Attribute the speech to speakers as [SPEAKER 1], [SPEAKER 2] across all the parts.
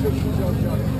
[SPEAKER 1] 这个比较
[SPEAKER 2] 漂亮。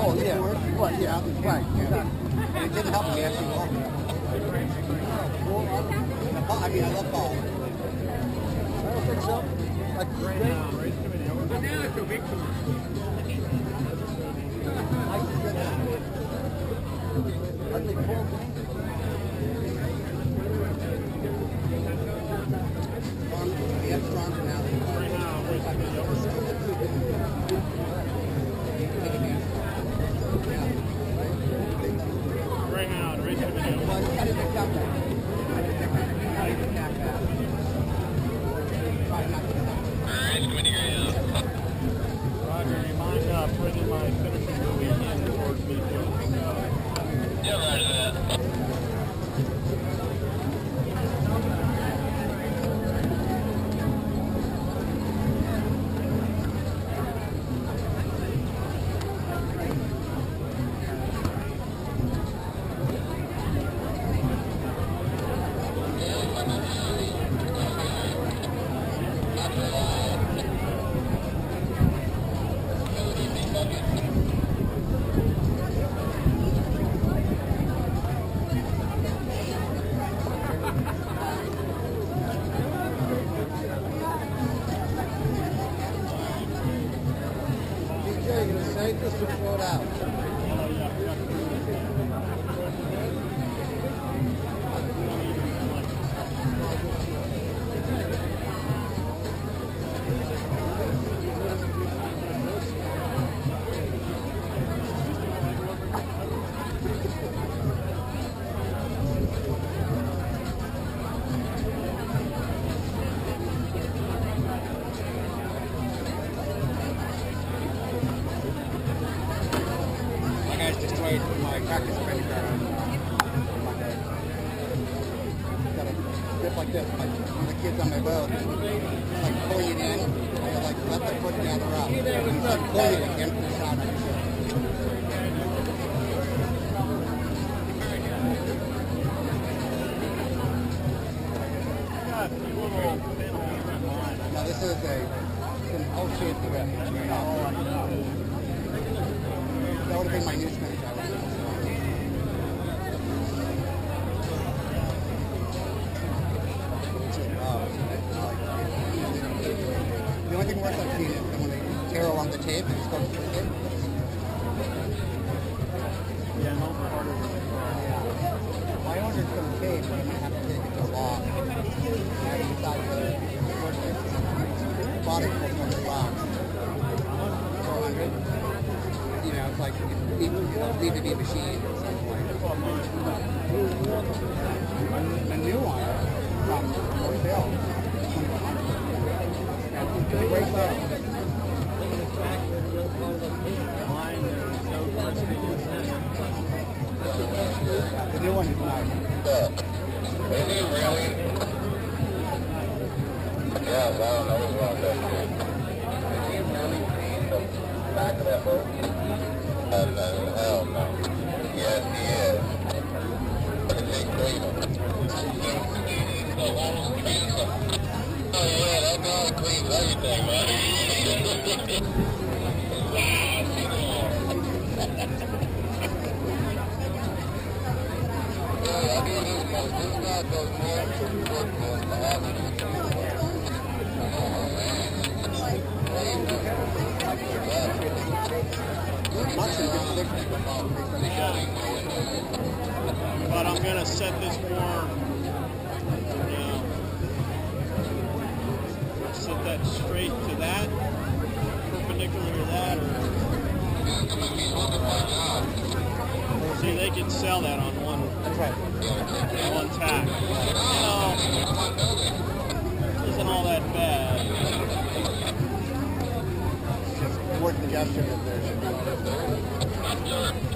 [SPEAKER 2] Oh yeah? Yeah, right. Yeah. It didn't help me actually walk. I mean, I love ball. I don't think so. Like,
[SPEAKER 3] Banana to victory.
[SPEAKER 2] I think
[SPEAKER 3] my
[SPEAKER 2] practice card. Got like this, like the kids on my boat. Like it in, I got like foot down the rock. And like it against the
[SPEAKER 3] on.
[SPEAKER 2] Now this is a an O-shaped grip. That would have been my new spinach. The only thing worse I've seen is tear along the tape and it's going through it.
[SPEAKER 3] Yeah, are harder to
[SPEAKER 2] Yeah. My owner's going to tape, but I'm going have to take it to law. I decided to work it. Bought it for one box. 400. You know, it's like need, need to be a machine at some point. A new one from Hotel. Great stuff.
[SPEAKER 3] Mine, there's no first
[SPEAKER 2] The new one is nice.
[SPEAKER 1] Is he really? Yes, I don't know what's wrong with that. Is he really in the back of that boat?
[SPEAKER 3] time, huh? Straight to that, perpendicular to that, or see they can sell that on one one tack. You know, isn't all that bad.
[SPEAKER 2] Just worth the gesture that there should be.